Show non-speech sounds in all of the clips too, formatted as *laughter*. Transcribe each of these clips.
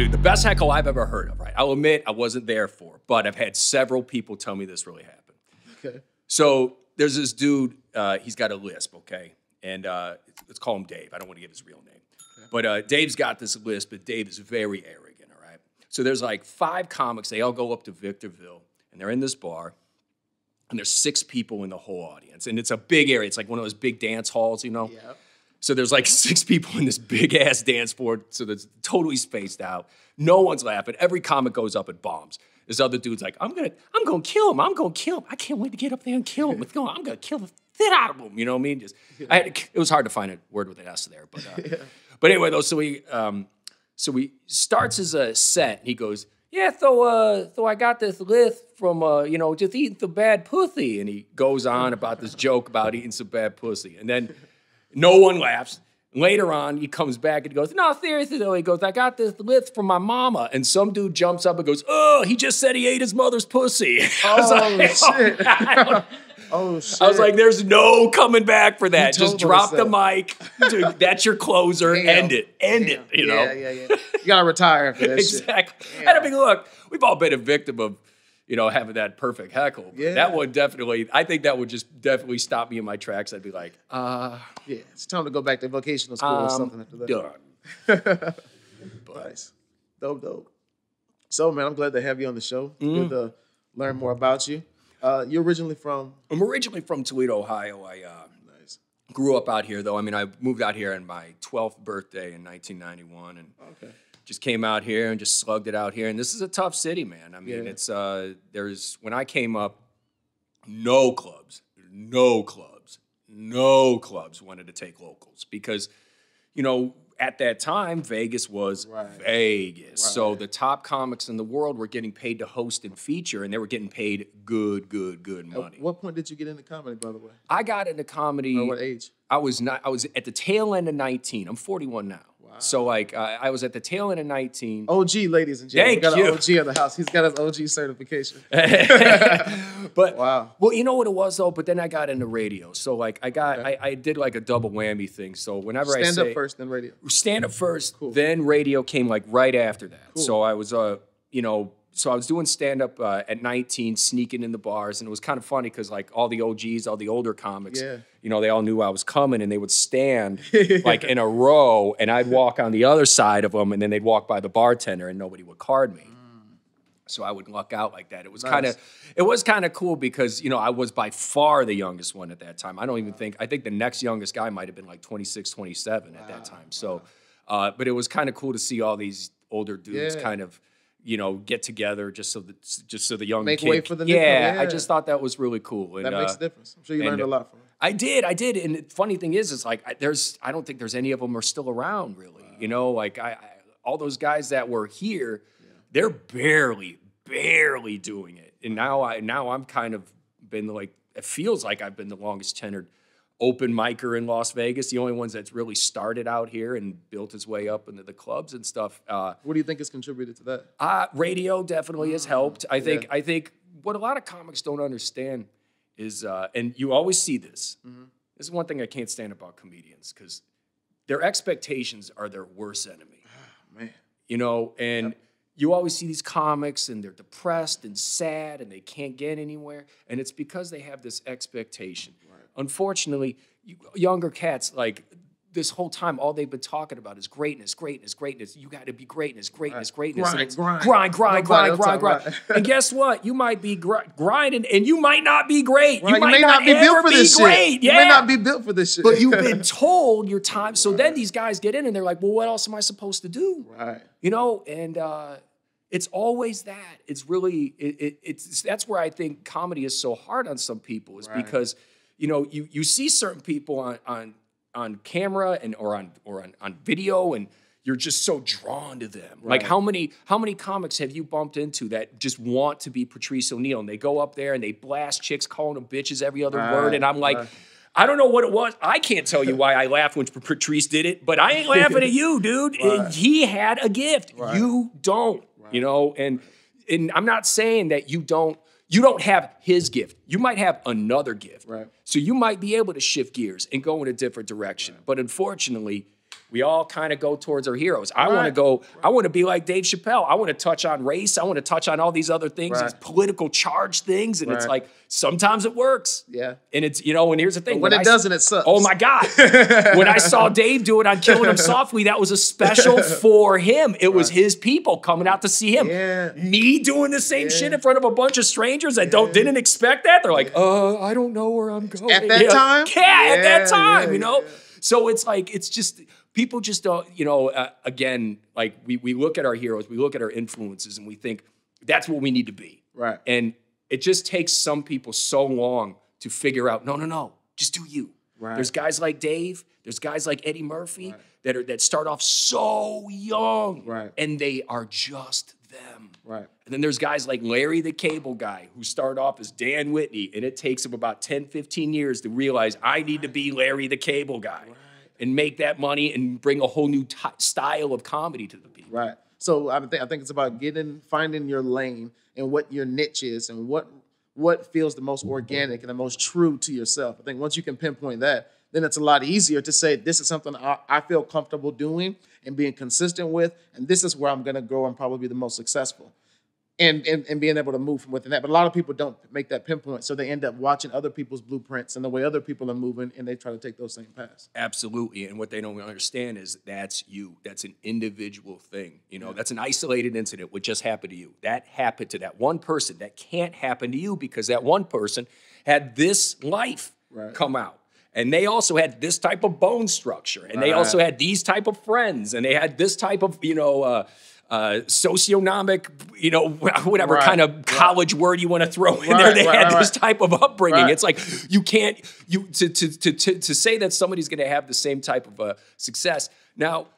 dude, the best heckle I've ever heard of, right? I'll admit I wasn't there for, but I've had several people tell me this really happened. Okay. So there's this dude, uh, he's got a lisp, okay? And uh, let's call him Dave. I don't want to give his real name. But uh, Dave's got this lisp, but Dave is very arrogant, all right? So there's like five comics. They all go up to Victorville, and they're in this bar, and there's six people in the whole audience. And it's a big area. It's like one of those big dance halls, you know? Yep. So there's like *laughs* six people in this big ass dance floor, so that's totally spaced out. No one's laughing. Every comic goes up and bombs. This other dude's like, I'm gonna, I'm gonna kill him. I'm gonna kill him. I can't wait to get up there and kill him. It's going, I'm gonna kill the shit out of him. You know what I mean? Just, I had to, it was hard to find a word with an S there, but, uh, *laughs* but anyway, though. So he, um, so he starts his uh, set. And he goes, yeah, so, uh, so I got this list from, uh, you know, just eating some bad pussy, and he goes on about this joke about eating some bad pussy, and then. No one laughs. Later on, he comes back and he goes, No, seriously though. He goes, I got this list from my mama. And some dude jumps up and goes, Oh, he just said he ate his mother's pussy. *laughs* I was Oh, like, shit. Don't- Oh shit. I *laughs* oh, was like, There's no coming back for that. Just drop the mic. Dude, *laughs* that's your closer. Damn. End it. End Damn. it. You know? Yeah, yeah, yeah. You gotta retire after that shit. exactly. And I mean, look, we've all been a victim of, you know, having that perfect heckle. But Yeah. That one definitely, I think that would just definitely stop me in my tracks. I'd be like, uh, Yeah, it's time to go back to vocational school or I'm something after that. done. *laughs* Nice. Dope, dope. So, man, I'm glad to have you on the show. It's Good to learn more about you. Uh, you're originally from. I'm originally from Toledo, Ohio. I uh, Nice. grew up out here, though. I mean, I moved out here on my 12th birthday in 1991, and Okay. Just came out here and just slugged it out here. And this is a tough city, man. I mean, Yeah. it's uh, there's when I came up, no clubs, no clubs, no clubs wanted to take locals because, you know, at that time Vegas was Right. Vegas. So the top comics in the world were getting paid to host and feature, and they were getting paid good, good, good money. At what point did you get into comedy, by the way? I got into comedy. Or what age? I was not. I was at the tail end of 19. I'm 41 now. So like, I I was at the tail end of 19. OG, ladies and gentlemen. Thank we got you. an OG in the house. He's got his OG certification. *laughs* *laughs* but Wow. well, you know what it was though. But then I got into radio. So like, I got I, I did like a double whammy thing. So whenever I Stand up first, then radio. stand up first, cool. then radio came like right after that. Cool. So I was uh, you know, so I was doing stand up uh, at 19, sneaking in the bars, and it was kind of funny because like all the OGs, all the older comics, Yeah. you know, they all knew I was coming, and they would stand *laughs* like in a row, and I'd walk on the other side of them, and then they'd walk by the bartender, and nobody would card me. So I would luck out like that. It was kind of, it was kind of cool because you know I was by far the youngest one at that time. I don't even think I think the next youngest guy might have been like 26, 27 at that time. So, uh, but it was kind of cool to see all these older dudes Yeah. kind of, you know, get together just so that just so the young Make kid. way for the yeah, newcomer, I just thought that was really cool. And, That makes uh, a difference. I'm sure you and, learned a lot from it. I did, I did, and the funny thing is, it's like I, there's, I don't think there's any of them are still around, really. You know, like I, I, all those guys that were here, they're barely, barely doing it, and now I, now I'm kind of been like, it feels like I've been the longest tenured open micer in Las Vegas, the only ones that's really started out here and built his way up into the clubs and stuff. Uh, What do you think has contributed to that? uh, radio definitely has helped. I think. Yeah. I think what a lot of comics don't understand is, uh, and you always see this. Mm-hmm. This is one thing I can't stand about comedians because their expectations are their worst enemy. Man. You know, and you always see these comics and they're depressed and sad and they can't get anywhere, and it's because they have this expectation. Unfortunately, younger cats like. This whole time, all they've been talking about is greatness, greatness, greatness. You got to be greatness, greatness, greatness. and Grind, it's grind. grind, grind, grind, grind, grind. and guess what? You might be gr- grinding, and you might not be great. Right, You might may not be built for this great. shit. Yeah. You may not be built for this shit. but you've been *laughs* told your time. So then these guys get in and they're like, well, what else am I supposed to do? right. You know, and uh, it's always that. It's really, it, it, it's that's where I think comedy is so hard on some people is Right. because, you know, you you see certain people on on on camera and or on or on, on video and you're just so drawn to them. Like how many how many comics have you bumped into that just want to be Patrice O'Neal and they go up there and they blast chicks calling them bitches every other ah, word and I'm like right. I don't know what it was. I can't tell you why I laughed when Patrice did it, but I ain't *laughs* laughing at you, dude. Right. He had a gift. Right. You don't. You know, and and I'm not saying that you don't you don't have his gift. You might have another gift. Right. So you might be able to shift gears and go in a different direction. But unfortunately, we all kind of go towards our heroes. I want to Right. go, I want to be like Dave Chappelle. I want to touch on race. I want to touch on all these other things, Right. these political charge things. And it's like, sometimes it works. Yeah. And it's, you know, and here's the thing. When I it s- doesn't, it sucks. Oh my God. *laughs* when I saw Dave do it on Killing Him Softly, that was a special *laughs* for him. It was his people coming out to see him. Yeah. Me doing the same Yeah. shit in front of a bunch of strangers that don't didn't expect that. They're like, uh, I don't know where I'm going. At that You know? time? Yeah, at that time, yeah, you know? So it's like, it's just, people just don't, you know, uh, again, like we, we look at our heroes, we look at our influences, and we think that's what we need to be. Right. And it just takes some people so long to figure out, no, no, no, just do you. Right. There's guys like Dave, there's guys like Eddie Murphy that are that start off so young. Right. And they are just them. Right. And then there's guys like Larry the Cable Guy who start off as Dan Whitney, and it takes him about 10, 15 years to realize I need to be Larry the Cable Guy and make that money and bring a whole new style of comedy to the people. Right. So I think I think it's about getting finding your lane and what your niche is and what what feels the most organic and the most true to yourself. I think once you can pinpoint that, then it's a lot easier to say this is something I, I feel comfortable doing and being consistent with, and this is where I'm going to grow and probably be the most successful. And, and, and being able to move from within that. But a lot of people don't make that pinpoint. So they end up watching other people's blueprints and the way other people are moving, and they try to take those same paths. Absolutely. And what they don't understand is that's you. That's an individual thing. You know, that's an isolated incident. What just happened to you? That happened to that one person. That can't happen to you because that one person had this life Right. come out. And they also had this type of bone structure. And they Right. also had these type of friends. And they had this type of, you know, uh, uh, socionomic, you know, *laughs* whatever Right, kind of right. college word you want to throw in there. They right, had right, this right. type of upbringing. Right. It's like you can't you to to to to, to say that somebody's going to have the same type of uh, success. Now,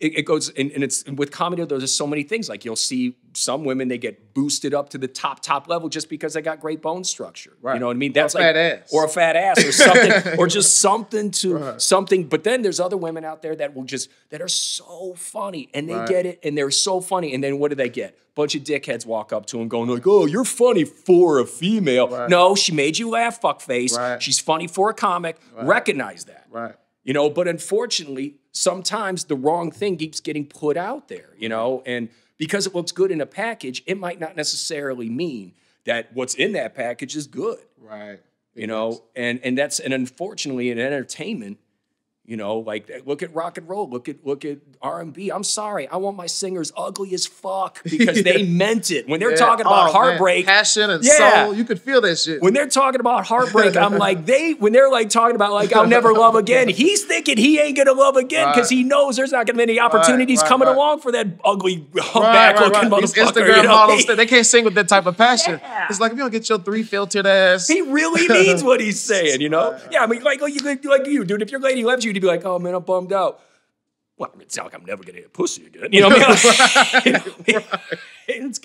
it, it goes and, and it's with comedy. There's just so many things. Like you'll see some women they get boosted up to the top top level just because they got great bone structure. right. You know what I mean? Or That's a like fat ass. or a fat ass or something *laughs* or just something to something. But then there's other women out there that will just that are so funny and they Right. get it and they're so funny and then what do they get? Bunch of dickheads walk up to them going like, "Oh, you're funny for a female." Right. No, she made you laugh, fuckface. Right. She's funny for a comic. Recognize that. Right. You know, but unfortunately, sometimes the wrong thing keeps getting put out there, you know, and because it looks good in a package, it might not necessarily mean that what's in that package is good, Right. you know, and and that's and unfortunately in entertainment, you know, like eh, look at rock and roll, look at look at R and B. I'm sorry, I want my singers ugly as fuck *laughs* because they meant it when they're Yeah. talking about Oh, man. heartbreak. passion, and Yeah. soul. You could feel that shit. When they're talking about heartbreak, I'm *laughs* like, they when they're like talking about like I'll never love again, *laughs* he's thinking he ain't gonna love again because Right. he knows there's not gonna be any opportunities right, coming right. along for that ugly humpback looking. These motherfucker. Instagram you know? models, they, they can't sing with that type of passion. Yeah. It's like if you don't get your three filtered ass. He really means what he's saying, you know? Yeah, I mean, like, like, you, like you, dude. If your lady loves you, you'd be like, oh man, I'm bummed out. Well, it's not like I'm never gonna hit pussy again. You know what I mean? *laughs* Like, *laughs* know, *laughs* it's,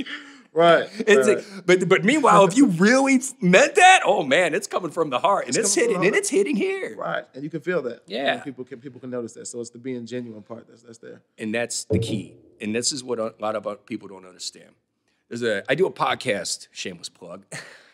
right. it's right. like- but but meanwhile, if you really meant that, oh man, it's coming from the heart, and it's, from hitting, and it's hitting here. right. And you can feel that. Yeah. And people can people can notice that. So it's the being genuine part that's that's there. and that's the key. And this is what a lot of uh, people don't understand. There's a I do a podcast, shameless plug.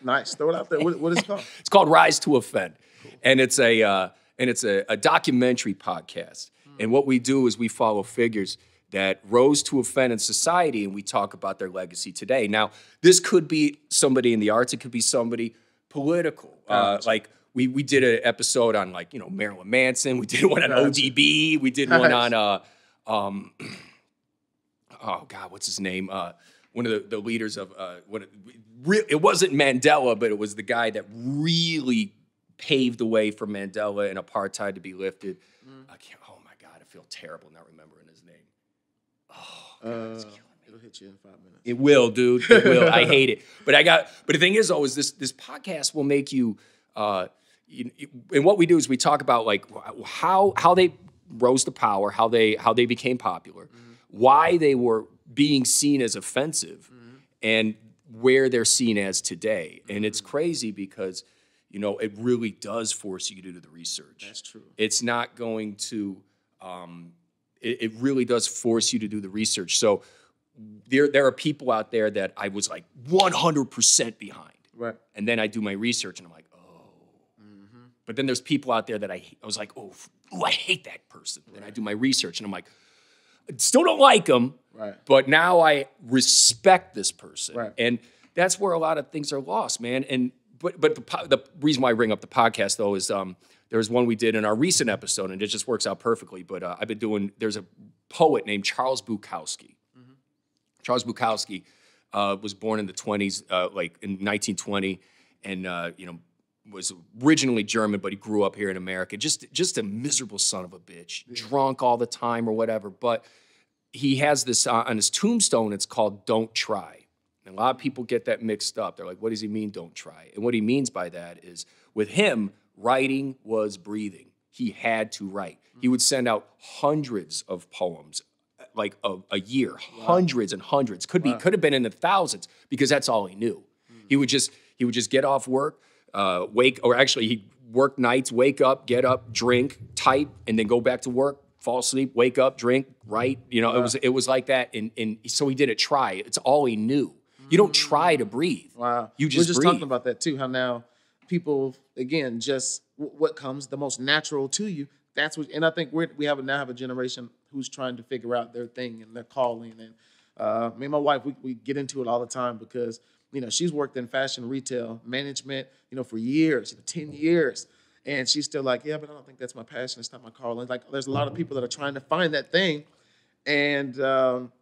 Nice. Throw it out there. What, what is it called? It's called Rise to Offend, and it's a uh, and it's a, a documentary podcast. And what we do is we follow figures that rose to offend in society, and we talk about their legacy today. Now, this could be somebody in the arts. It could be somebody political, uh, like. We, we did an episode on like you know Marilyn Manson. We did one on ODB. We did one on uh, um, *clears throat* oh god, what's his name? Uh, one of the, the leaders of uh, what re- it wasn't Mandela, but it was the guy that really paved the way for Mandela and apartheid to be lifted. I can't. Oh my god, I feel terrible not remembering his name. Uh, it'll hit you in five minutes. It will, dude. It will. I hate it. *laughs* But I got. But the thing is, though, is this this podcast will make you. Uh, you, and what we do is we talk about like how how they rose to power, how they how they became popular, why they were being seen as offensive, and where they're seen as today. And it's crazy because you know it really does force you to do the research. That's true. It's not going to. Um, it, it really does force you to do the research. So there there are people out there that I was like 100% behind. Right. And then I do my research and I'm like, oh. But then there's people out there that I I was like, oh, ooh, I hate that person. And I do my research and I'm like, I still don't like them, Right. but now I respect this person. Right. And that's where a lot of things are lost, man. And but but the, the reason why I bring up the podcast though is um there was one we did in our recent episode and it just works out perfectly. But uh, I've been doing there's a poet named Charles Bukowski. Charles Bukowski uh, was born in the 20s, uh, like in 1920, and uh, you know was originally German, but he grew up here in America. Just just a miserable son of a bitch, drunk all the time or whatever. But he has this uh, on his tombstone. It's called "Don't Try." And a lot of people get that mixed up. They're like, "What does he mean, don't try?" And what he means by that is, with him, writing was breathing. He had to write. He would send out hundreds of poems, like a, a year, hundreds and hundreds. Could be, could have been in the thousands because that's all he knew. He would just, he would just get off work, uh, wake, or actually he'd work nights, wake up, get up, drink, type, and then go back to work, fall asleep, wake up, drink, write. You know, it was it was like that. And and so he didn't try. It's all he knew. You don't try to breathe. Wow. You We're just, just breathe. talking about that too. How now people again just w- what comes the most natural to you. That's what, and I think we we have now have a generation who's trying to figure out their thing and their calling. And uh, me and my wife, we, we get into it all the time because you know she's worked in fashion retail management, you know, for years, ten years. And she's still like, yeah, but I don't think that's my passion. It's not my calling. Like, there's a lot of people that are trying to find that thing, and um,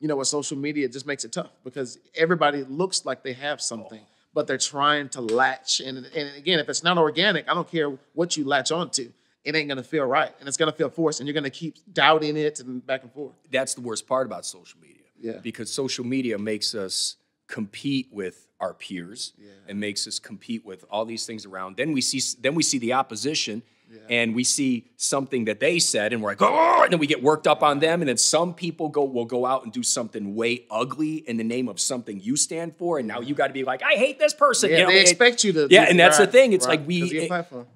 you know, with social media, it just makes it tough because everybody looks like they have something, but they're trying to latch. And, and again, if it's not organic, I don't care what you latch onto, it ain't gonna feel right, and it's gonna feel forced, and you're gonna keep doubting it and back and forth. that's the worst part about social media. Yeah. Because social media makes us compete with our peers yeah. and makes us compete with all these things around. Then we see then we see the opposition and we see something that they said and we're like, oh, and then we get worked up on them. And then some people go will go out and do something way ugly in the name of something you stand for. And now you got to be like, I hate this person. Yeah, You know, they it- expect you to. yeah, and that's the thing. It's right, like we. It,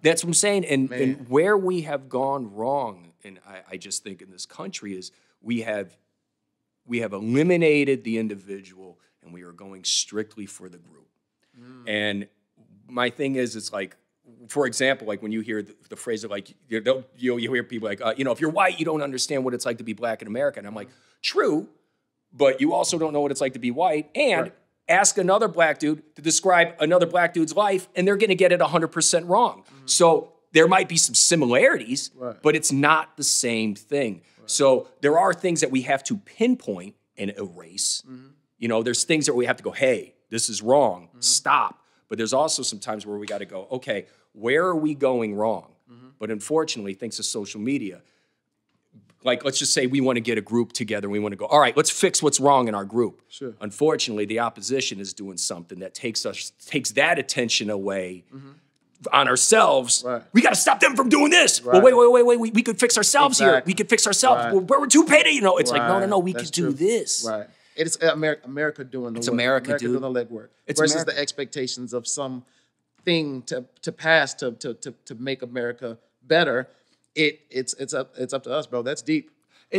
that's what I'm saying. And, Man. and where we have gone wrong, and I, I just think in this country is we have we have eliminated the individual and we are going strictly for the group. Mm. And my thing is, it's like, for example, like when you hear the, the phrase of like, you know, you you hear people like, uh, you know, if you're white, you don't understand what it's like to be black in America. And I'm like, true, but you also don't know what it's like to be white. And Right. ask another black dude to describe another black dude's life, and they're gonna get it 100% wrong. So there might be some similarities. Right. but it's not the same thing. So there are things that we have to pinpoint and erase. Mm-hmm. You know, there's things that we have to go, hey, this is wrong, stop. But there's also some times where we got to go, okay, where are we going wrong? Mm-hmm. But unfortunately, thanks to social media, like let's just say we want to get a group together and we want to go, all right, let's fix what's wrong in our group. Sure. Unfortunately, the opposition is doing something that takes us takes that attention away on ourselves. Mm-hmm. Right. We got to stop them from doing this. Right. Well, wait, wait, wait, wait. We, we could fix ourselves here. We could fix ourselves. Right. We're, we're too petty, you know. It's like no, no, no. We That's could do this. Right. It's America, America doing the It's work. America, dude. doing the legwork. It's versus America. the expectations of some thing to to pass to to to, to make America better. It it's it's up it's up to us, bro. That's deep.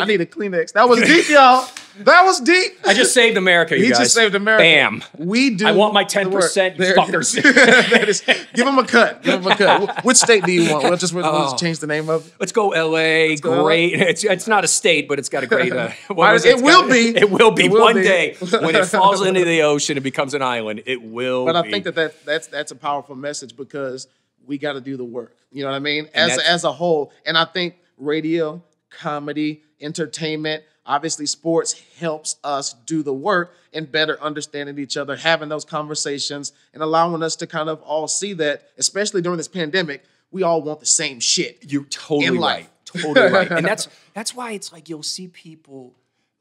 I need a Kleenex. That was deep, *laughs* y'all. That was deep. I just saved America, you he guys. just saved America. Bam. We do. I want my 10%, you There- fuckers. *laughs* that is, give him a cut. Give him a cut. Which state do you want? We'll just, we'll just Oh. change the name of it. Let's go LA. go LA. great. *laughs* It's, it's not a state, but it's got a great. Uh, what was it will got- be. It will be It will one be. day when it falls into the ocean and becomes an island. It will. But I be. think that, that that's that's a powerful message because we got to do the work. You know what I mean? As as a whole, and I think radio, comedy, entertainment, obviously sports helps us do the work and better understanding each other, having those conversations, and allowing us to kind of all see that, especially during this pandemic, we all want the same shit. You're totally right. Totally right. *laughs* And that's that's why it's like you'll see people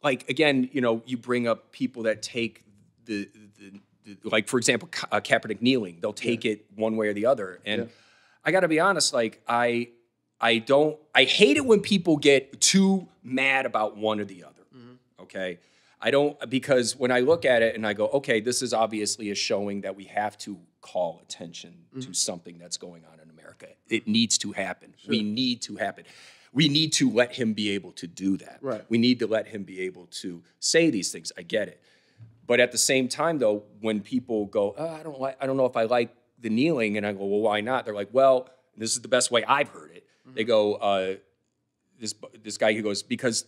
like again, you know, you bring up people that take the, the, the like for example, Ka- uh, Kaepernick kneeling. They'll take it one way or the other. And Yeah. I got to be honest, like I I don't I hate it when people get too mad about one or the other. Mm-hmm. Okay? I don't because when I look at it and I go, okay, this is obviously a showing that we have to call attention mm-hmm. to something that's going on in America. It needs to happen. We need to happen. We need to let him be able to do that. Right. We need to let him be able to say these things. I get it. But at the same time, though, when people go, oh, I don't like, I don't know if I like the kneeling, and I go, well, why not? They're like, well, this is the best way I've heard it. They go, uh, this this guy who goes because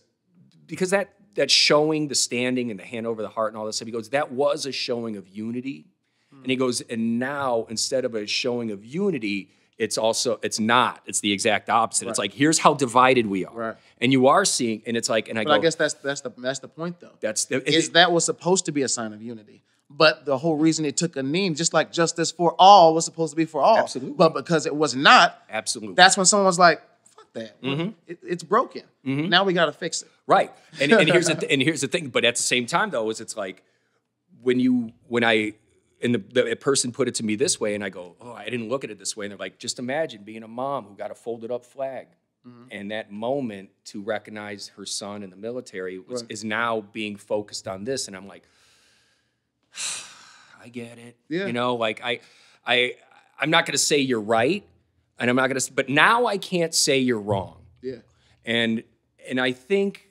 because that that showing the standing and the hand over the heart and all this stuff. He goes, that was a showing of unity, and he goes, and now instead of a showing of unity, it's also it's not. It's the exact opposite. It's like here's how divided we are, Right. and you are seeing, and it's like, and I But go, I guess that's that's the that's the point though. that's the, is that was supposed to be a sign of unity. But the whole reason it took a name, just like justice for all was supposed to be for all. Absolutely. But because it was not, absolutely that's when someone was like, fuck that. Mm-hmm. It, it's broken. Now we got to fix it. Right. And, and here's the *laughs* th- and here's the thing. But at the same time, though, is it's like when you when I and the, the person put it to me this way, and I go, oh, I didn't look at it this way. And they're like, just imagine being a mom who got a folded up flag. And that moment to recognize her son in the military was, Right. is now being focused on this, and I'm like, *sighs* I get it. Yeah. You know, like I, I, I'm not going to say you're right, and I'm not going to. But now I can't say you're wrong. Yeah. And and I think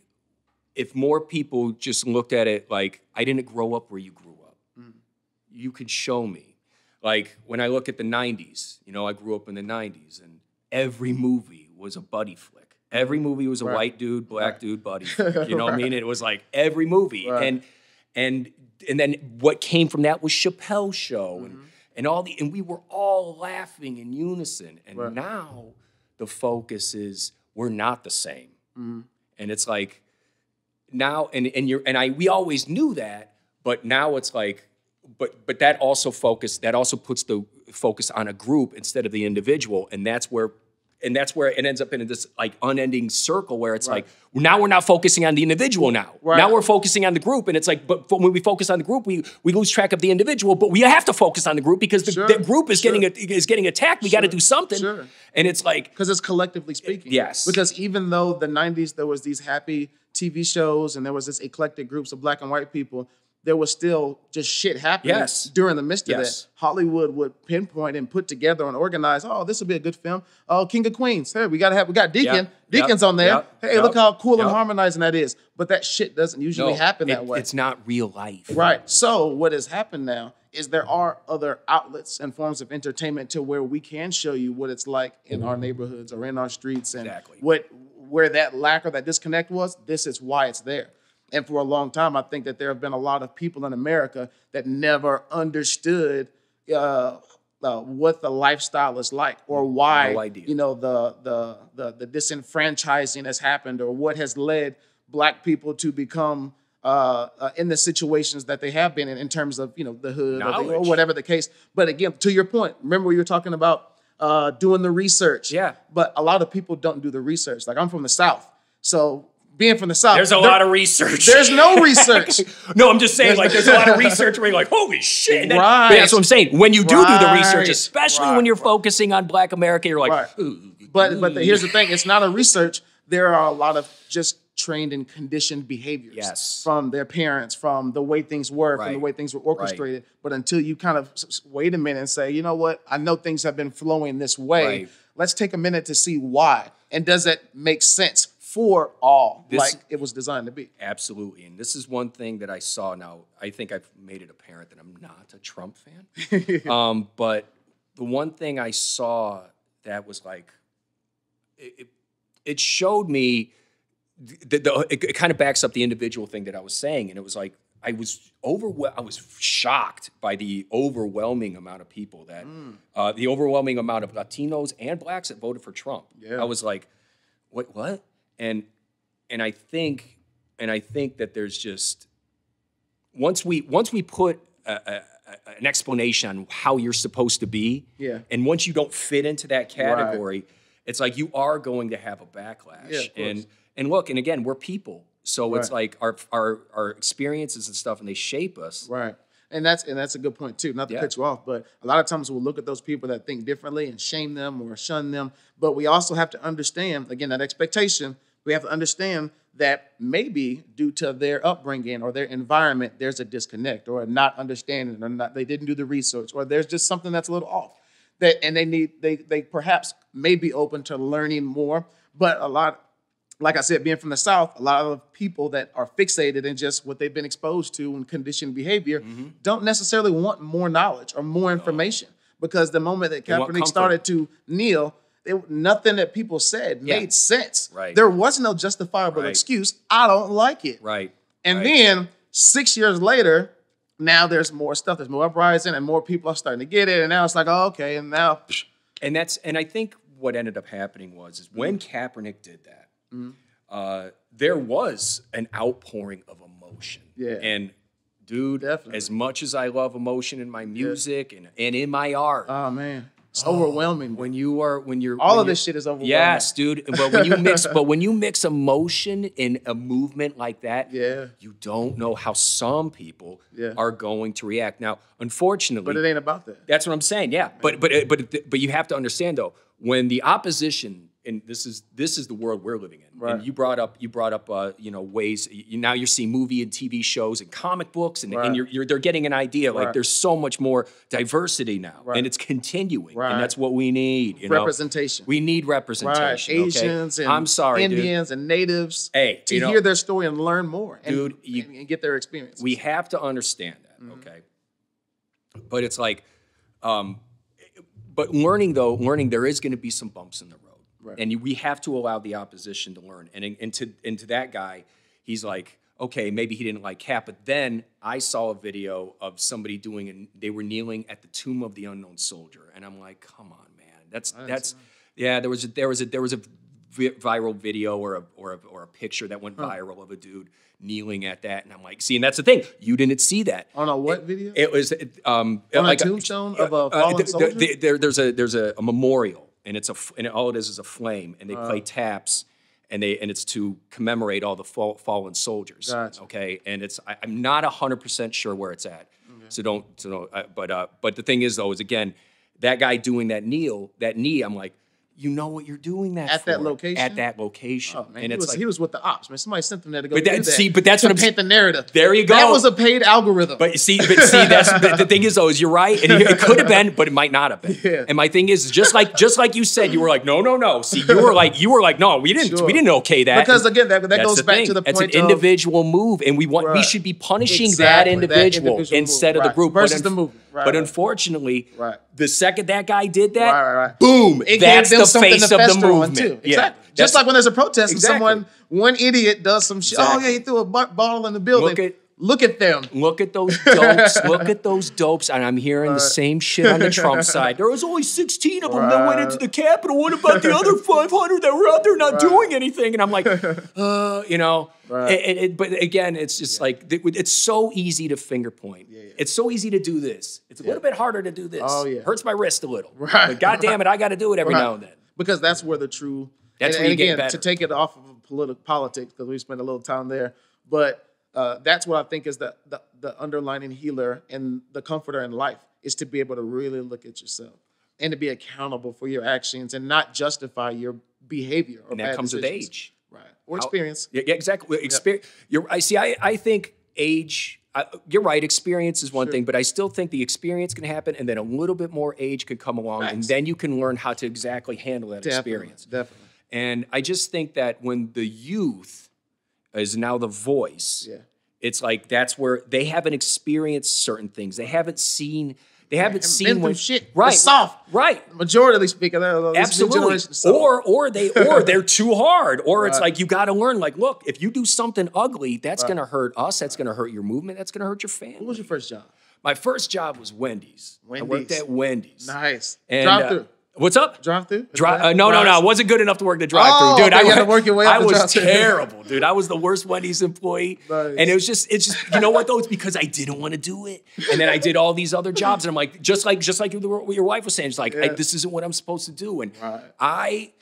if more people just looked at it like I didn't grow up where you grew up, mm. you could show me. Like when I look at the '90s, you know, I grew up in the '90s, and every movie was a buddy flick. Every movie was a Right. white dude, black dude, buddy. *laughs* flick. You know what I mean? It was like every movie, Right. and and and then what came from that was Chappelle's show, and mm-hmm. and all the and we were all laughing in unison. And Right. now the focus is we're not the same mm-hmm. and it's like now and and you're and I we always knew that, but now it's like but but that also focus that also puts the focus on a group instead of the individual, and that's where and that's where it ends up in this like unending circle where it's like now we're not focusing on the individual now. Right. Now we're focusing on the group, and it's like but, when we focus on the group, we we lose track of the individual. But we have to focus on the group because the, Sure, the group is sure. getting a, is getting attacked. We got to do something, sure. and it's like because it's collectively speaking. Yes. Because even though the '90s there was these happy TV shows and there was this eclectic groups of black and white people, there was still just shit happening Yes. during the midst of Yes. that. Hollywood would pinpoint and put together and organize. Oh, this will be a good film. Oh, King of Queens. Hey, we gotta have we got Deacon. Yep, Deacon's yep, on there. yep, hey, look how cool and harmonizing that is. But that shit doesn't usually no, happen that it- way. It's not real life. Right. So what has happened now is there are other outlets and forms of entertainment to where we can show you what it's like in our neighborhoods or in our streets and Exactly. what where that lack or that disconnect was. This is why it's there. And for a long time, I think that there have been a lot of people in America that never understood uh, uh, what the lifestyle is like or why No you know the, the the the disenfranchising has happened or what has led black people to become uh, uh, in the situations that they have been in, in terms of you know the hood or, the, or whatever the case. But again, to your point, remember you were talking about uh, doing the research. Yeah. But a lot of people don't do the research. Like I'm from the South, so being from the South, There's a there- lot of research. there's no *laughs* research. no, I'm just saying, like, there's a lot of *laughs* research where you're like, holy shit. And then- Right. that's what I'm saying. When you do do the research, especially Right. when you're focusing on Black America, you're like, Right. "Ooh, But but the, here's the thing: it's not a research. There are a lot of just trained and conditioned behaviors Yes. from their parents, from the way things were, from the way things were orchestrated. But until you kind of wait a minute and say, you know what, I know things have been flowing this way. Right. Let's take a minute to see why, and does that make sense for all, This- like it was designed to be? Absolutely. And this is one thing that I saw now. I think I've made it apparent that I'm not a Trump fan. *laughs* um, but the one thing I saw that was like, it, it, it showed me, the, the, it, it kind of backs up the individual thing that I was saying. And it was like, I was overwhelmed. I was shocked by the overwhelming amount of people that, uh, the overwhelming amount of Latinos and blacks that voted for Trump. Yeah. I was like, what? What? And and I think and I think that there's just once we once we put a, a, an explanation on how you're supposed to be, Yeah. and once you don't fit into that category, it's like you are going to have a backlash. Yeah, and and look, and again, we're people, so it's like our our our experiences and stuff, and they shape us. Right. And that's and that's a good point too. Not to Yeah. cut you off, but a lot of times we'll look at those people that think differently and shame them or shun them. But we also have to understand, again, that expectation. We have to understand that maybe due to their upbringing or their environment, there's a disconnect or a not understanding or not they didn't do the research or there's just something that's a little off. That and they need they they perhaps may be open to learning more, but a lot like I said, being from the South, a lot of people that are fixated in just what they've been exposed to and conditioned behavior Mm-hmm. don't necessarily want more knowledge or more information. Because the moment that Kaepernick started to kneel, they, nothing that people said Yeah. made sense. Right. There was no justifiable Right. excuse. I don't like it. Right. And right. then six years later, now there's more stuff. There's more uprising, and more people are starting to get it. And now it's like, oh, okay. And now, psh, And that's and I think what ended up happening was is when Mm-hmm. Kaepernick did that, uh, there was an outpouring of emotion. Yeah. And dude, Definitely. as much as I love emotion in my music and, and in my art, oh man, it's overwhelming. when you are when you're All when of you- this shit is overwhelming. Yes, dude. But when you mix, *laughs* but when you mix emotion in a movement like that, Yeah. you don't know how some people Yeah. are going to react. Now, unfortunately, But it ain't about that. that's what I'm saying. Yeah, but but but but you have to understand though, when the opposition, and this is this is the world we're living in. Right. And you brought up you brought up uh, you know ways you, now you're seeing movie and TV shows and comic books, and, Right. and you're, you're they're getting an idea like Right. there's so much more diversity now, Right. and it's continuing, Right. and that's what we need. You know? Representation. We need Right, representation. okay? Asians and I'm sorry, dude. Indians and natives. Hey, to you know- hear their story and learn more, and, Dude, you- and, and get their experience. We have to understand that, Mm-hmm. okay? But it's like, um, but learning though, learning there is going to be some bumps in the road, Right. and you, we have to allow the opposition to learn. And and to and to that guy, he's like, okay, maybe he didn't like Cap, but then I saw a video of somebody doing, and they were kneeling at the tomb of the unknown soldier, and I'm like, come on, man, that's that's yeah. There was a, there was a there was a viral video or a or a, or a picture that went viral of a dude kneeling at that, and I'm like, see, and that's the thing, you didn't see that. on a what video? It was um, On a like tombstone of a uh, fallen th- th- soldier? th- there- there's a there's a, a memorial, and it's a and all it is is a flame, and they play taps, and they and it's to commemorate all the fall, fallen soldiers. Gotcha. Okay, and it's I, I'm not hundred percent sure where it's at, so don't so don't, uh, but uh, but the thing is though is again, that guy doing that kneel that knee, I'm like. You know what you're doing that At that location? At that location, Oh, man, and he, it's was, like he was with the ops, man. Somebody sent him there to go But do that- that. see, but that's to what I'm paint the narrative. There you go. That was a paid algorithm. But see, but see, that's but the thing is though, is you're right, and it, it could have been, but it might not have been. Yeah. And my thing is, just like just like you said, you were like, no, no, no. See, you were like, you were like, no, we didn't, Sure. we didn't okay that because again, that, that goes back thing. to the That's point an of individual move, and we want we should be punishing Exactly, that that individual, individual instead move, of the group Versus but the movement. Right, but right. unfortunately, Right. the second that guy did that, Right, right, right. boom, it that's the something face of the movement. too. Yeah, Exactly. that's- Just like when there's a protest and someone, one idiot does some shit. Oh yeah, he threw a bottle in the building. Look at- them. Look at those *laughs* dopes. Look at those dopes. And I'm hearing the same shit on the Trump *laughs* side. There was only 16 of them that went into the Capitol. What about the other *laughs* 500 that were out there not doing anything? And I'm like, uh, you know. Right. it- it- but again, it's just like, th- it's so easy to finger point. It's so easy to do this. It's a little bit harder to do this. Oh, yeah. Hurts my wrist a little. Right. But God damn it, I got to do it every Right. now and then. because that's where the true. That's and, where and you get again better. to take it off of politics because we spent a little time there, but uh, that's what I think is the, the the underlining healer and the comforter in life is to be able to really look at yourself and to be accountable for your actions and not justify your behavior. Or And that comes with age. right? Or How- experience. Yeah, exactly. Experience. You're, I see. I, I think age. I, you're right. Experience is one thing, but I still think the experience can happen, and then a little bit more age could come along, and then you can learn how to exactly handle that Definitely, experience. definitely. And I just think that when the youth is now the voice, Yeah. it's like that's where they haven't experienced certain things. They haven't seen. They haven't haven't seen when shit. Right. It's soft. Right. Majority speaking, uh, Absolutely. Or or they or they're *laughs* too hard. Or it's like you got to learn. Like, look, if you do something ugly, that's gonna hurt us. That's gonna hurt your movement. That's gonna hurt your family. what was your first job? My first job was Wendy's. I worked at Wendy's. Nice. And, Drive uh, through. What's up? Drive through. Uh, no, no, no. I wasn't good enough to work the drive Oh, through, dude. I, you had to work your way up I was terrible, dude. I was the worst Wendy's employee, Nice. and it was just, it's just, you know what though? It's because I didn't want to do it, and then I did all these other jobs, and I'm like, just like, just like what your wife was saying, it's like, I, Yeah. this isn't what I'm supposed to do, and Right. I,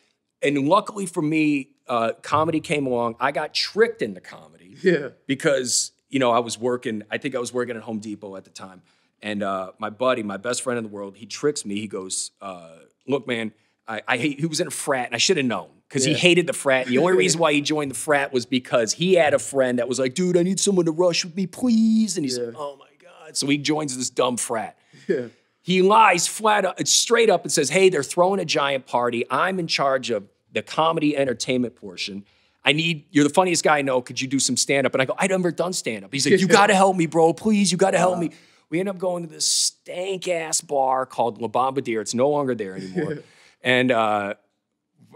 and luckily for me, uh, comedy came along. I got tricked into comedy Yeah. because you know I was working. I think I was working at Home Depot at the time, and uh, my buddy, my best friend in the world, he tricks me. He goes, uh, "Look, man, I, I hate." He was in a frat, and I should have known because he hated the frat. And the only reason *laughs* why he joined the frat was because he had a friend that was like, "Dude, I need someone to rush with me, please." And he's like, "Oh my god!" So he joins this dumb frat. Yeah. He lies flat up, straight up and says, Hey, they're throwing a giant party. I'm in charge of the comedy entertainment portion. I need, you're the funniest guy I know. Could you do some stand up? And I go, I've never done stand up. He's like, *laughs* You got to help me, bro. Please, you got to help me. We end up going to this stank ass bar called La Bombardier. It's no longer there anymore. *laughs* and uh,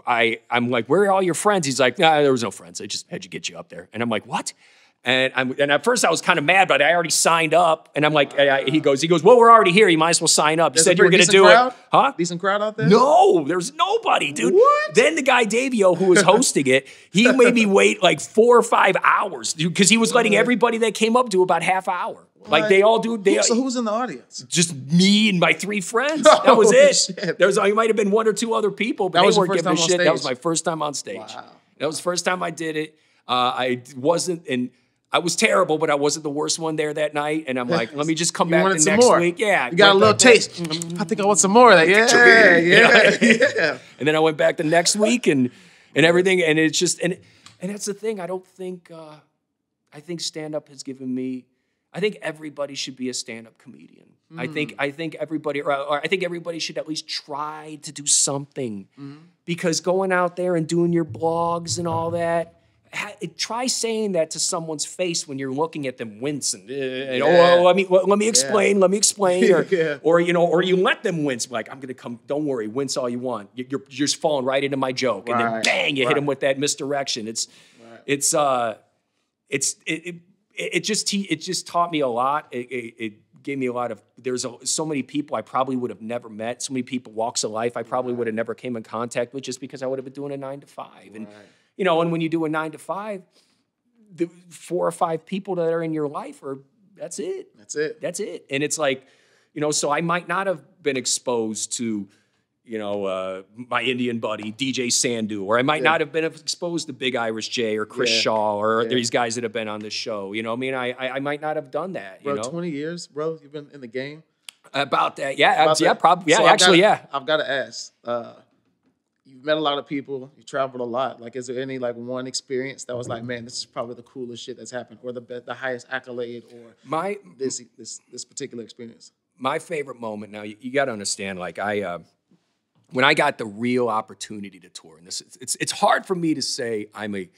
I I'm like, where are all your friends? He's like, nah, there was no friends. I just had to get you up there. And I'm like, what? And I'm, and at first I was kind of mad, but I already signed up. And I'm like, I- he goes, he goes, well, we're already here. You might as well sign up. You said you were going to do crowd? it, huh? Decent crowd out there. No, there's nobody, dude. What? Then the guy Davio, who was hosting it, he made me wait like four or five hours because he was letting everybody that came up do about half hour. Like they all do. They so who's in the audience? just me and my three friends. *laughs* That was Oh, it. shit. There was it might have been one or two other people, but That they was weren't giving a shit. That was my first time on stage. Wow. That was the first time I did it. Uh, I wasn't, and I was terrible, but I wasn't the worst one there that night. And I'm like, let me just *laughs* come You back the next more. week. Yeah, You got a little back taste. I think I want some more of that. *laughs* Yeah, yeah, yeah. And then I went back the next week and and everything. And it's just and and that's the thing. I don't think uh, I think stand up has given me. I think everybody should be a stand up comedian. I think I think everybody or, or I think everybody should at least try to do something because going out there and doing your blogs and all that. ha- Try saying that to someone's face when you're looking at them wincing. Uh, and, Oh, Yeah. well, let me let, let me explain. Let me explain. *laughs* Or, Yeah. or you know, or you let them wince. Like I'm gonna come. Don't worry, wince all you want. You- You're, you're just falling right into my joke, and then bang, you hit right. them with that misdirection. It's, it's, uh, it's, it, it, it just, te- it just taught me a lot. It, it, it gave me a lot of. There's a, so many people I probably would have never met. So many people walks of life I probably would have never came in contact with just because I would have been doing a nine to five. And you know, and when you do a nine to five, the four or five people that are in your life are that's it. That's it. That's it. And it's like, you know, so I might not have been exposed to, you know, uh, my Indian buddy, DJ Sandu, or I might not have been exposed to Big Irish J or Chris Yeah. Shaw or Yeah. these guys that have been on the show. You know, I mean, I, I, I might not have done that, you Bro, know, 20 years, bro. You've been in the game. about that. Yeah, About yeah, probably. Yeah, So I've actually, gotta- yeah. I've got to ask. Uh, you've met a lot of people. You traveled a lot. Like, is there any like one experience that was like, man, this is probably the coolest shit that's happened, or the be- the highest accolade, or My, this this this particular experience? my favorite moment now you, you got to understand like i uh, when i got the real opportunity to tour and this it's it's hard for me to say i'm a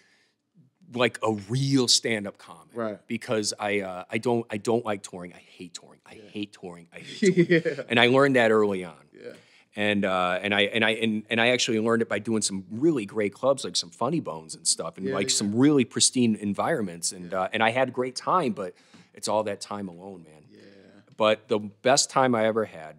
like a real stand-up comic Right. because i uh, i don't i don't like touring i hate touring i hate touring i hate *laughs* touring yeah. and i learned that early on Yeah. and uh, and I and I and, and I actually learned it by doing some really great clubs like some Funny Bones and stuff, and Yeah, like yeah. some really pristine environments, and uh, and I had a great time, but it's all that time alone, man. Yeah. But the best time I ever had,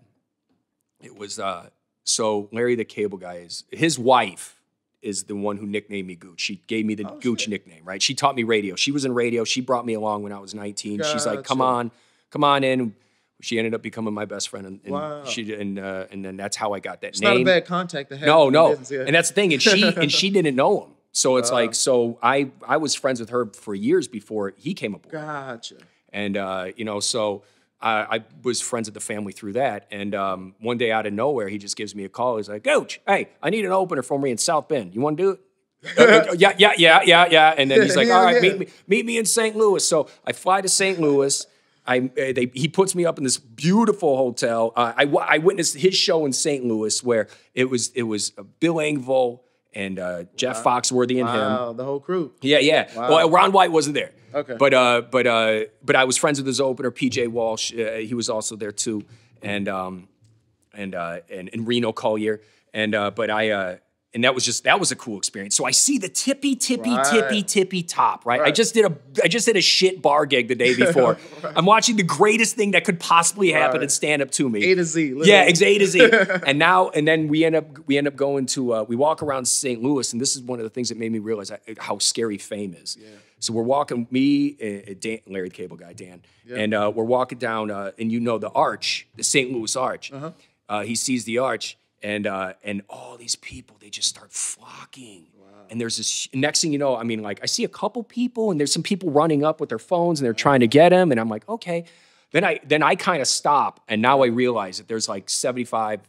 it was uh, so Larry the Cable Guy is his wife is the one who nicknamed me Gooch. She gave me the Oh, Gooch shit. nickname, right? She taught me radio. She was in radio. She brought me along when I was 19. She's like, "Come on, come on in." She ended up becoming my best friend, and, and Wow. she and uh, and then that's how I got that It's name. not a bad contact to have. No, no, and that's the thing. And she and she *laughs* didn't know him, so it's Uh. like so I I was friends with her for years before he came aboard, gotcha. and uh, you know so. I, I was friends with the family through that, and um, one day out of nowhere, he just gives me a call. He's like, "Gooch, hey, I need an opener for me in South Bend. You want to do it?" *laughs* Uh, yeah, yeah, yeah, yeah, yeah. And then he's *laughs* like, "All right, meet me, meet me in St. Louis." So I fly to St. Louis. I uh, they, he puts me up in this beautiful hotel. Uh, I I witnessed his show in St. Louis where it was it was uh, Bill Engvall and uh, Jeff Foxworthy and him. Wow, the whole crew. Yeah, yeah. Wow. Well, Ron White wasn't there. Okay. But uh, but uh, but I was friends with his opener, PJ Walsh. Uh, he was also there too, and um, and uh, and, and Reno Collier, and uh, but I. Uh, and that was just that was a cool experience. So I see the tippy, tippy, Right. tippy, tippy top. Right? I just did a I just did a shit bar gig the day *laughs* before. I'm watching the greatest thing that could possibly happen Right. in stand up to me. A to Z. Yeah, literally. it's A to Z. *laughs* and now and then we end up we end up going to uh, we walk around St. Louis, and this is one of the things that made me realize uh, how scary fame is. So we're walking, me, uh, Dan, Larry the Cable Guy, Dan, and uh, we're walking down, uh, and you know the arch, the St. Louis Arch. uh he sees the arch, and uh, and all these people they just start flocking. And there's this next thing you know, I mean, like I see a couple people, and there's some people running up with their phones, and they're trying to get him, and I'm like, okay. Then I then I kind of stop, and now I realize that there's like 75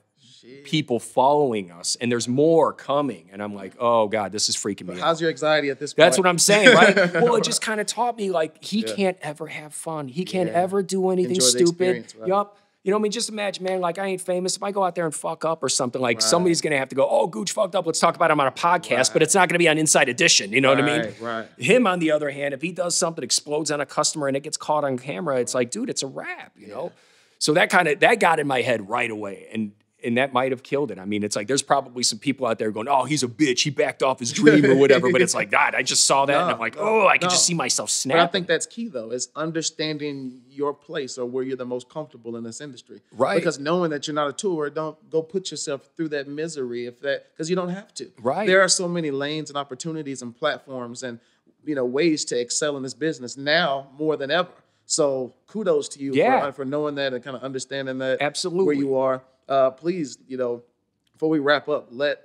people following us, and there's more coming, and I'm like, oh god, this is freaking me out. How's your anxiety at this point? That's what I'm saying, right? *laughs* well, it just kind of taught me like he can't ever have fun. He can't Yeah. ever do anything Enjoy stupid. right. Yup. You know, what I mean, just imagine, man. Like, I ain't famous. If I go out there and fuck up or something, like somebody's gonna have to go, "Oh, Gooch fucked up. Let's talk about him on a podcast." But it's not gonna be on Inside Edition. You know what I mean? Right, right. Him, on the other hand, if he does something, explodes on a customer, and it gets caught on camera, it's like, dude, it's a wrap. You know. So that kind of that got in my head right away, and and that might have killed it. I mean, it's like there's probably some people out there going, "Oh, he's a bitch. He backed off his dream or whatever." But it's like, *laughs* God, I just saw that, and I'm like, "Oh, I can just see myself But. I think that's key though, is understanding your place or where you're the most comfortable in this industry. Right. Because knowing that you're not a tour, don't go put yourself through that misery if that because you don't have to. Right. There are so many lanes and opportunities and platforms and you know ways to excel in this business now more than ever. So kudos to you Yeah. for, for knowing that and kind of understanding that absolutely where you are. Uh, please, you know, before we wrap up, let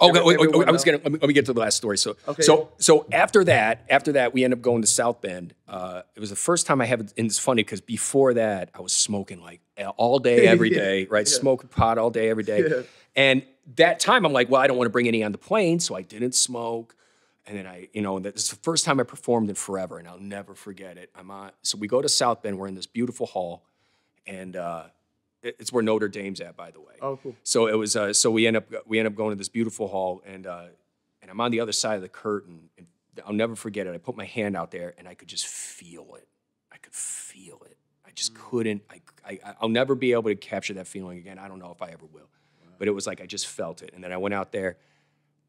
Oh, wait, wait, wait, I was gonna let me, let me get to the last story. So, Okay. so, so after that, after that, we end up going to South Bend. Uh, it was the first time I have, and it's funny because before that, I was smoking like all day, *laughs* every Yeah, day, right? yeah. Smoking pot all day, every day. Yeah. And that time, I'm like, well, I don't want to bring any on the plane, so I didn't smoke. And then I, you know, this is the first time I performed in forever, and I'll never forget it. I'm on, so we go to South Bend. We're in this beautiful hall, and uh, it's where Notre Dame's at, by the way. Oh, cool. So it was. Uh, so we end up we end up going to this beautiful hall, and uh, and I'm on the other side of the curtain, and I'll never forget it. I put my hand out there, and I could just feel it. I could feel it. I just couldn't. I, I I'll never be able to capture that feeling again. I don't know if I ever will, but it was like I just felt it, and then I went out there.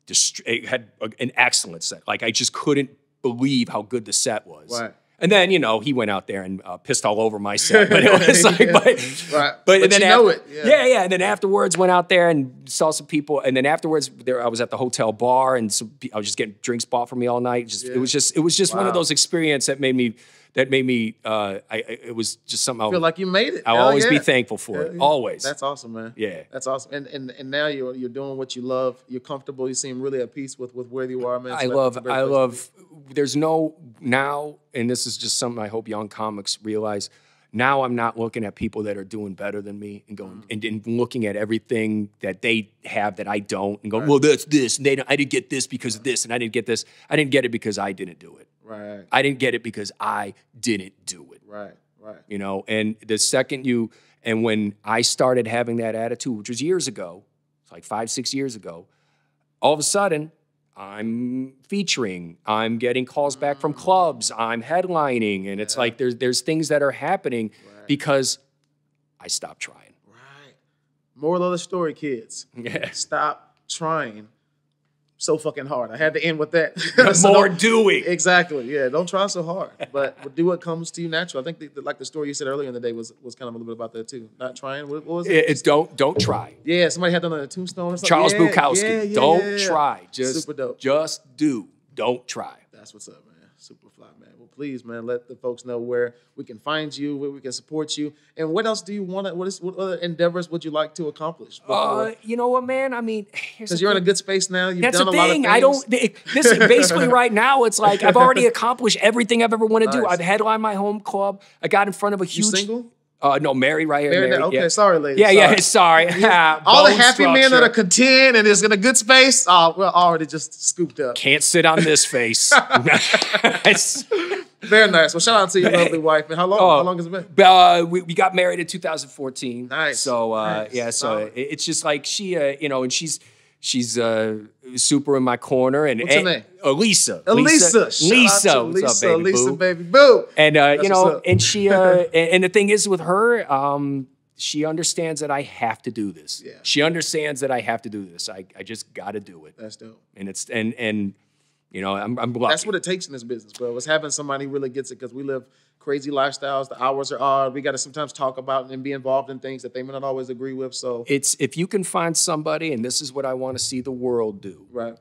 Dist- it had an excellent set. Like I just couldn't believe how good the set was. Right. And then you know he went out there and uh, pissed all over my set, but it *laughs* was like, Yeah. but, Right. but, But and then you know it, yeah. yeah, yeah. And then afterwards, went out there and saw some people. And then afterwards, there I was at the hotel bar, and some, I was just getting drinks bought for me all night. Just Yeah. it was just it was just one of those experiences that made me that made me. Uh, I, I it was just something. I feel I'll, like you made it. I'll Hell always be thankful for Hell it. yeah. Always. That's awesome, man. Yeah. That's awesome. And and and now you're you're doing what you love. You're comfortable. You seem really at peace with with where you are, man. I So love, I love, there's no, now, and this is just something I hope young comics realize. Now I'm not looking at people that are doing better than me and going, and, and looking at everything that they have that I don't and going, well, that's this, and they don't, I didn't get this because of this, and I didn't get this. I didn't get it because I didn't do it. Right. I didn't get it because I didn't do it Right. Right. you know and the second you and when i started having that attitude which was years ago it's like five six years ago all of a sudden i'm featuring i'm getting calls back from mm. clubs i'm headlining and it's like there's there's things that are happening because i stopped trying Right. Moral of the story, kids. *laughs* yeah Stop trying so fucking hard. I had to end with that. *laughs* So more doing Exactly. Yeah. Don't try so hard, *laughs* but do what comes to you natural. I think the, the- like the story you said earlier in the day was was kind of a little bit about that too. Not trying. What, what was it? It- it's don't don't try Yeah. Somebody had done a tombstone or something. charles yeah, bukowski yeah, yeah, don't try just Super dope. just do don't try That's what's up, man. Super fly, man. Well, please, man, let the folks know where we can find you, where we can support you, and what else do you want to? What is what other endeavors would you like to accomplish? uh, you know what man i mean *sighs* Because you're in a good space now. You've That's done the a lot of thing. I don't. th- This basically *laughs* right now, it's like I've already *laughs* accomplished everything I've ever wanted to do. I've headlined my home club. I got in front of a huge. You huge. single? Uh, no, Mary right here. Married, now? Okay, yeah. sorry, lady. Yeah, yeah. Sorry. *laughs* Yeah. *laughs* All the happy men that are content and is in a good space, oh, we're already just scooped up. can't sit on this face. *laughs* Very nice. Well, shout out to your lovely wife. And how long? Oh. how long has it been? uh, we, we got married in 2014. Nice. So uh, Nice. yeah, so it- it's just like she, uh, you know, and she's she's uh, super in my corner. And What's her name? Elisa. Elisa. Out Lisa. to What's Lisa. up, baby? Lisa, boo? baby, boo. And uh, you know, and she uh, *laughs* and, and the thing is with her, um, she understands that I have to do this. Yeah. She understands that I have to do this. I, I just got to do it. That's dope. And it's and and you know, I'm I'm lucky. That's what it takes in this business, bro. It's having somebody who really gets it because we live crazy lifestyles. The hours are odd. We got to sometimes talk about and be involved in things that they may not always agree with. So, it's if you can find somebody, and this is what I want to see the world do. right.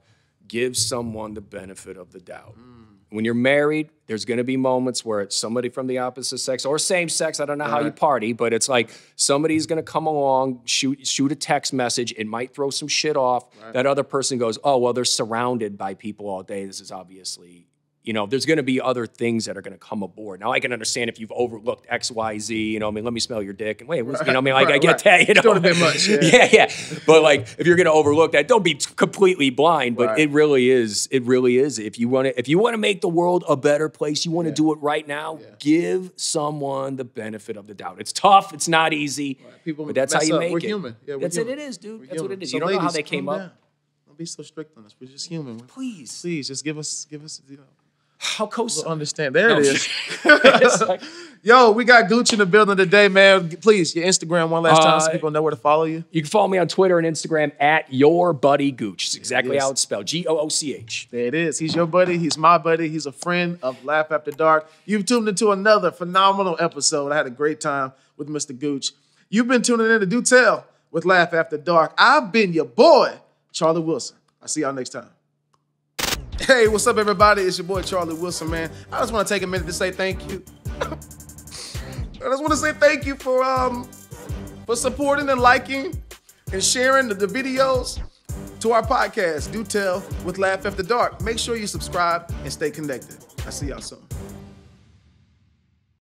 give someone the benefit of the doubt. Mm. When you're married, there's going to be moments where it's somebody from the opposite sex or same sex. I don't know how you party, but it's like somebody's going to come along, shoot shoot a text message. It might throw some shit off. That other person goes, "Oh, well, they're surrounded by people all day. This is obviously." You know, there's going to be other things that are going to come aboard. Now, I can understand if you've overlooked X, Y, Z. You know, I mean, let me smell your dick, and wait, what's, you know, I mean, like I get right. that. You know, Doing a bit much, yeah. *laughs* yeah, yeah. But like, if you're going to overlook that, don't be t- completely blind. But Right. it really is. It really is. If you want to, if you want to make the world a better place, you want to do it right now. Give someone the benefit of the doubt. It's tough. It's not easy. People but that's how you up. make We're it. human. Yeah, we're that's human. it. It is, dude. We're that's what it is. So you don't know how they came up. down. Don't be so strict on us. We're just human. Please. Please, just give us, give us, you know. I'll co-sign. Understand. There No, it is. Like- *laughs* *laughs* Yo, we got Gucci in the building today, man. Please, your Instagram one last time so Uh, people know where to follow you. You can follow me on Twitter and Instagram at your buddy Gooch. It's exactly Yes. how it's spelled. G O O C H. There it is. He's your buddy. He's my buddy. He's a friend of Laugh After Dark. You've tuned into another phenomenal episode. I had a great time with Mr. Gooch. You've been tuning in to Do Tell with Laugh After Dark. I've been your boy, Charlie Wilson. I'll see y'all next time. Hey, what's up, everybody? It's your boy, Charlie Wilson, man. I just want to take a minute to say thank you. *laughs* I just want to say thank you for um for supporting and liking and sharing the, the videos to our podcast, Do Tell with Laugh After Dark. Make sure you subscribe and stay connected. I see y'all soon.